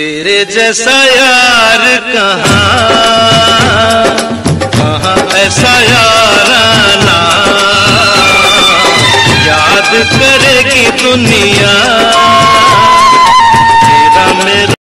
तेरे जैसा यार कहाँ? कहाँ ऐसा याराना? याद करेगी दुनिया।